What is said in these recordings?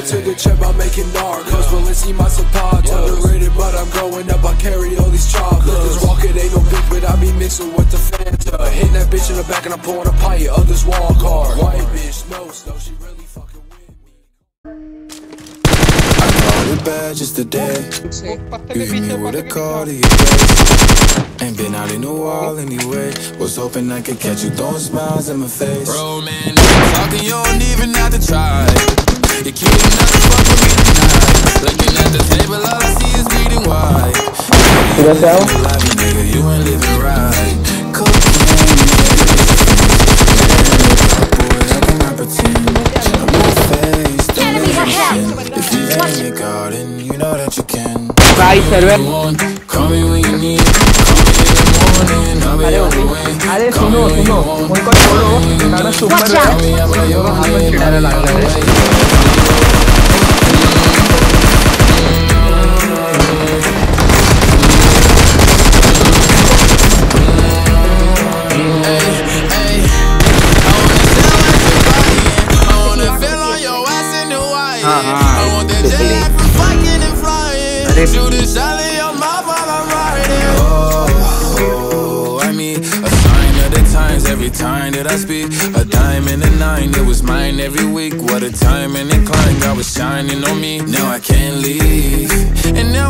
Get to the chip, I'm making narcos. Balenci my support. Underrated, but I'm growing up. I carry all these chocolates. Walk it ain't no big, but I be mixing with the Fanta. Hitting that bitch in the back and I'm pouring a pint. Others walk hard. White bitch, no snow. She really fucking with me. I Called it bad just today. You hit me with a call to your face. Ain't been out in a while anyway. Was hoping I could catch you throwing smiles in my face. Bro, man, talking, you don't even have to try. You're cute enough to fuck with me tonight. Looking at the table, all I see is bleeding white. Sudah siapa? Alive, nigga, you ain't living right. Cocaine, boy, I cannot pretend. I'm no-faced, don't Enemies live in ahead. sin. If you ain't in want that jet lag from fucking and flying. Shoot a shot in your mouth while I'm riding. Oh, I mean, a sign of the times every time that I speak. A dime and a nine, it was mine every week. What a time and incline, God was shining on me. Now I can't leave. And now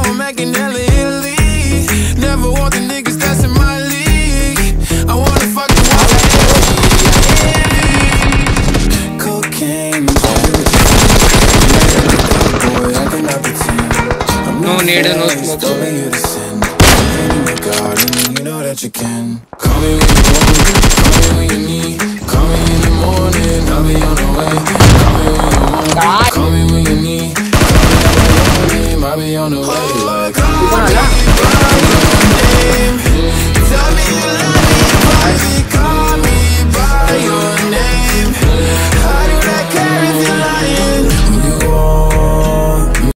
need, no faced, smoke. you to sin. In the garden, you know that you can. Call me when you want, call me when you need. Call me in the morning, I'll be on the way. Call me when you want, call me when you need. Call me by your name, I'll be on the way.